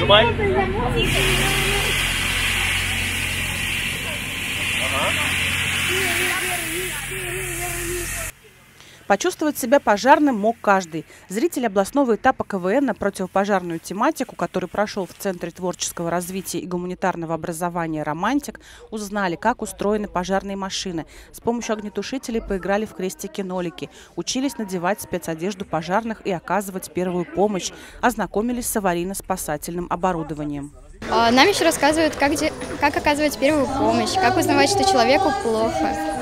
số mấy Uh-huh. Почувствовать себя пожарным мог каждый. Зрители областного этапа КВН на противопожарную тематику, который прошел в Центре творческого развития и гуманитарного образования «Романтик», узнали, как устроены пожарные машины. С помощью огнетушителей поиграли в крестики-нолики, учились надевать спецодежду пожарных и оказывать первую помощь, ознакомились с аварийно-спасательным оборудованием. А, Нам еще рассказывают, как, де- как оказывать первую помощь, как узнавать, что человеку плохо.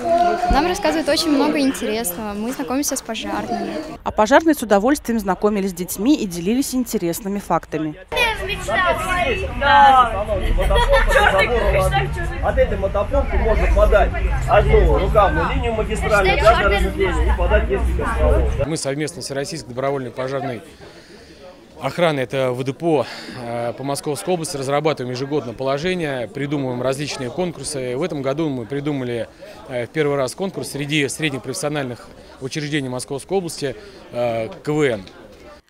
Нам рассказывают очень много интересного. Мы знакомимся с пожарными. А пожарные с удовольствием знакомились с детьми и делились интересными фактами. От этой мотопомпы можно подать одну рукавную линию магистрали да, и подать несколько стволов. Мы совместно с Российской добровольной пожарной охраной, это ВДПО э, по Московской области, разрабатываем ежегодно положение, придумываем различные конкурсы. В этом году мы придумали э, в первый раз конкурс среди средних профессиональных учреждений Московской области э, КВН.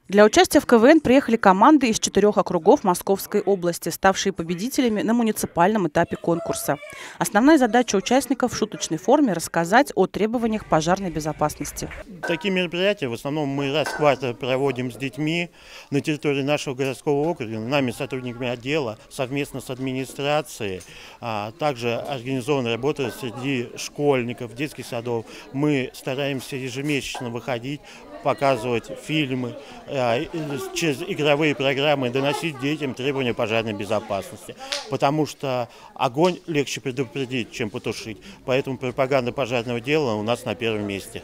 Для участия в КВН приехали команды из четырех округов Московской области, ставшие победителями на муниципальном этапе конкурса. Основная задача участников в шуточной форме – рассказать о требованиях пожарной безопасности. Такие мероприятия в основном мы раз в квартал проводим с детьми на территории нашего городского округа, нами, сотрудниками отдела, совместно с администрацией. А также организована работа среди школьников, детских садов. Мы стараемся ежемесячно выходить, показывать фильмы, и через игровые программы доносить детям требования пожарной безопасности. Потому что огонь легче предупредить, чем потушить. Поэтому пропаганда пожарного дела у нас на первом месте.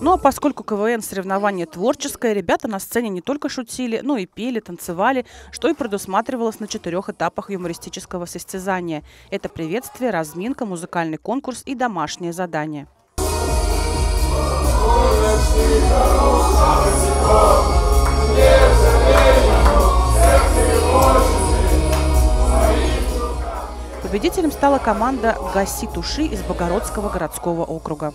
Ну а поскольку КВН – соревнование творческое, ребята на сцене не только шутили, но и пели, танцевали, что и предусматривалось на четырех этапах юмористического состязания. Это приветствие, разминка, музыкальный конкурс и домашнее задание. Победителем стала команда «Гаси туши» из Богородского городского округа.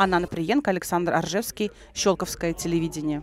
Анна Наприенко, Александр Аржевский, Щелковское телевидение.